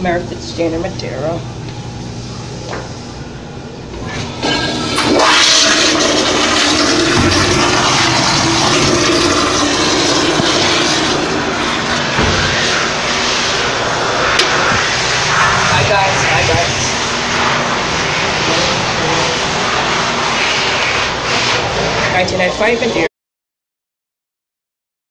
Mary Fitzjaner Madero. Nineteen ninety five Madeira.